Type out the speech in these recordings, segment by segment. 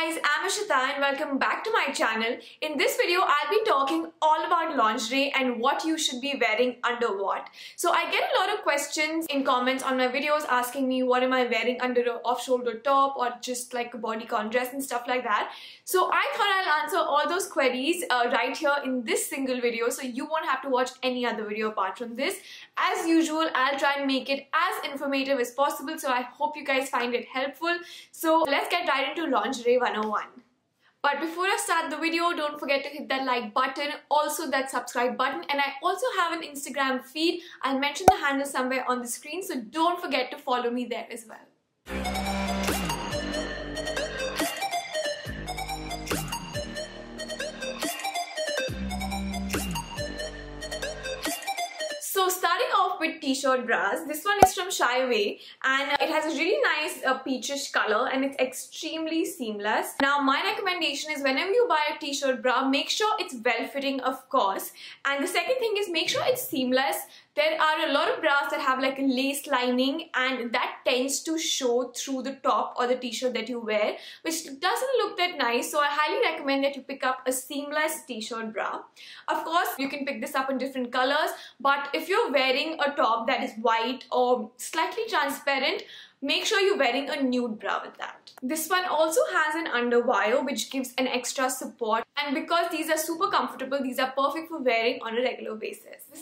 guys, I'm Ishita and welcome back to my channel. In this video, I'll be talking all about lingerie and what you should be wearing under what. So I get a lot of questions in comments on my videos asking me what am I wearing under an off-shoulder top or just like a bodycon dress and stuff like that. So I thought I'll answer all those queries uh, right here in this single video so you won't have to watch any other video apart from this. As usual, I'll try and make it as informative as possible so I hope you guys find it helpful. So let's get right into lingerie 101. But before I start the video, don't forget to hit that like button, also that subscribe button and I also have an Instagram feed. I'll mention the handle somewhere on the screen so don't forget to follow me there as well. With t-shirt bras, this one is from Shyaway and it has a really nice uh, peachish color and it's extremely seamless. Now my recommendation is whenever you buy a t-shirt bra, make sure it's well fitting of course. And the second thing is make sure it's seamless there are a lot of bras that have like a lace lining and that tends to show through the top or the t-shirt that you wear which doesn't look that nice so I highly recommend that you pick up a seamless t-shirt bra. Of course you can pick this up in different colors but if you're wearing a top that is white or slightly transparent make sure you're wearing a nude bra with that. This one also has an underwire which gives an extra support and because these are super comfortable, these are perfect for wearing on a regular basis. The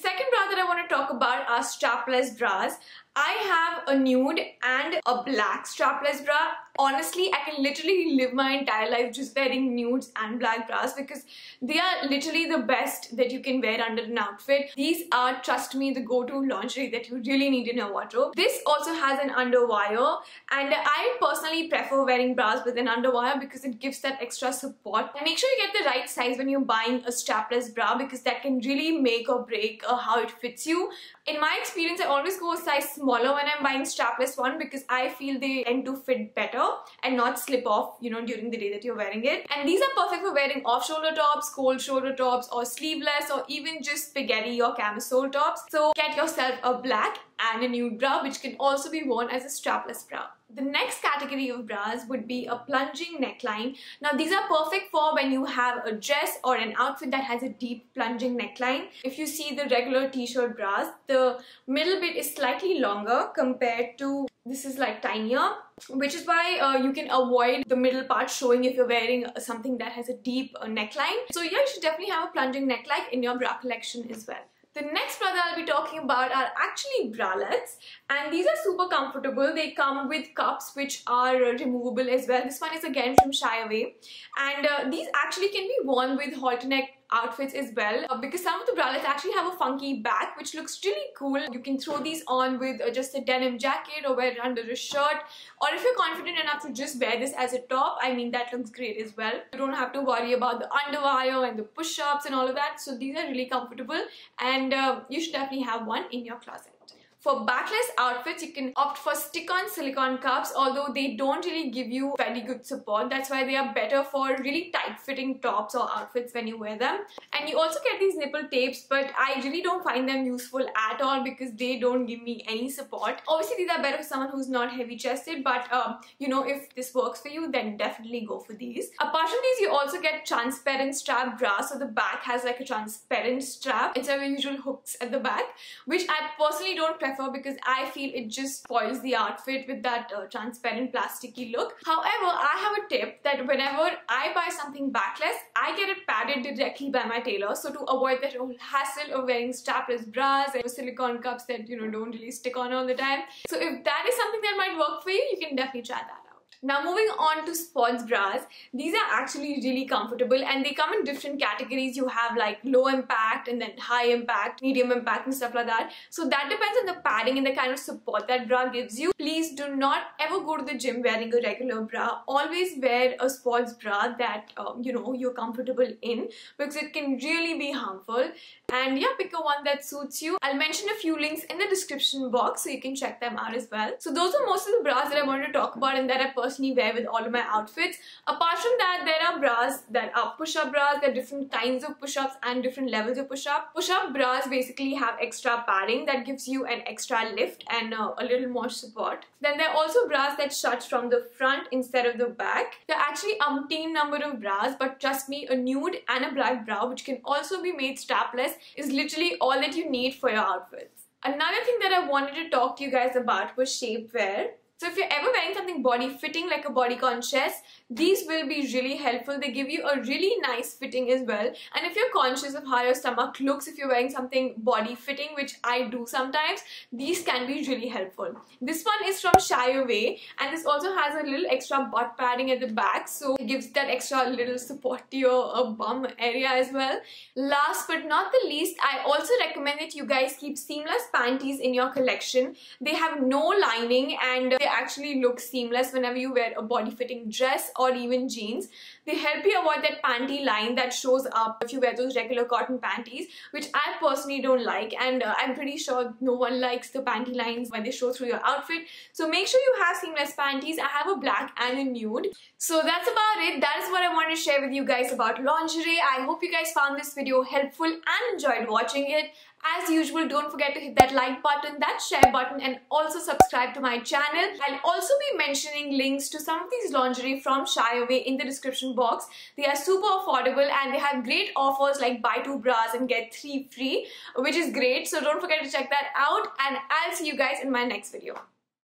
that I want to talk about are strapless bras. I have a nude and a black strapless bra. Honestly, I can literally live my entire life just wearing nudes and black bras because they are literally the best that you can wear under an outfit. These are, trust me, the go-to lingerie that you really need in your wardrobe. This also has an underwire and I personally prefer wearing bras with an underwire because it gives that extra support. And make sure you get the right size when you're buying a strapless bra because that can really make or break uh, how it fits you. In my experience, I always go a size smaller when I'm buying strapless one because I feel they tend to fit better and not slip off, you know, during the day that you're wearing it. And these are perfect for wearing off-shoulder tops, cold shoulder tops or sleeveless or even just spaghetti or camisole tops. So get yourself a black and a nude bra which can also be worn as a strapless bra. The next category of bras would be a plunging neckline. Now these are perfect for when you have a dress or an outfit that has a deep plunging neckline. If you see the regular t-shirt bras, the middle bit is slightly longer compared to this is like tinier which is why uh, you can avoid the middle part showing if you're wearing something that has a deep uh, neckline. So yeah, you should definitely have a plunging neckline in your bra collection as well. The next that I'll be talking about are actually bralettes and these are super comfortable. They come with cups which are removable as well. This one is again from Shyaway and uh, these actually can be worn with halter neck outfits as well uh, because some of the bralettes actually have a funky back which looks really cool. You can throw these on with uh, just a denim jacket or wear it under a shirt or if you're confident enough to just wear this as a top, I mean that looks great as well. You don't have to worry about the underwire and the push-ups and all of that so these are really comfortable and uh, you should definitely have one in your closet. For backless outfits, you can opt for stick-on silicone cups, although they don't really give you very good support. That's why they are better for really tight-fitting tops or outfits when you wear them. And you also get these nipple tapes, but I really don't find them useful at all because they don't give me any support. Obviously, these are better for someone who's not heavy-chested, but um, you know, if this works for you, then definitely go for these. Apart from these, you also get transparent strap bra, so the back has like a transparent strap instead of usual hooks at the back, which I personally don't prefer because I feel it just spoils the outfit with that uh, transparent plasticky look. However, I have a tip that whenever I buy something backless, I get it padded directly by my tailor. So to avoid that whole hassle of wearing strapless bras and silicone cups that, you know, don't really stick on all the time. So if that is something that might work for you, you can definitely try that. Now moving on to sports bras, these are actually really comfortable and they come in different categories. You have like low impact and then high impact, medium impact and stuff like that. So that depends on the padding and the kind of support that bra gives you. Please do not ever go to the gym wearing a regular bra. Always wear a sports bra that um, you know you're comfortable in because it can really be harmful. And yeah, pick a one that suits you. I'll mention a few links in the description box so you can check them out as well. So those are most of the bras that I wanted to talk about and that I personally wear with all of my outfits. Apart from that, there are bras that are push-up bras. There are different kinds of push-ups and different levels of push-up. Push-up bras basically have extra padding that gives you an extra lift and uh, a little more support. Then there are also bras that shut from the front instead of the back. There are actually umpteen number of bras, but trust me, a nude and a black bra, which can also be made strapless, is literally all that you need for your outfits. Another thing that I wanted to talk to you guys about was shapewear. So if you're ever wearing something body fitting like a bodycon chest, these will be really helpful. They give you a really nice fitting as well. And if you're conscious of how your stomach looks if you're wearing something body fitting, which I do sometimes, these can be really helpful. This one is from Shyaway and this also has a little extra butt padding at the back so it gives that extra little support to your uh, bum area as well. Last but not the least, I also recommend that you guys keep seamless panties in your collection. They have no lining and they actually look seamless whenever you wear a body fitting dress or even jeans. They help you avoid that panty line that shows up if you wear those regular cotton panties, which I personally don't like and uh, I'm pretty sure no one likes the panty lines when they show through your outfit. So make sure you have seamless panties. I have a black and a nude. So that's about it. That is what I wanted to share with you guys about lingerie. I hope you guys found this video helpful and enjoyed watching it. As usual, don't forget to hit that like button, that share button and also subscribe to my channel. I'll also be mentioning links to some of these lingerie from Shyaway in the description box. They are super affordable and they have great offers like buy two bras and get three free, which is great. So don't forget to check that out and I'll see you guys in my next video.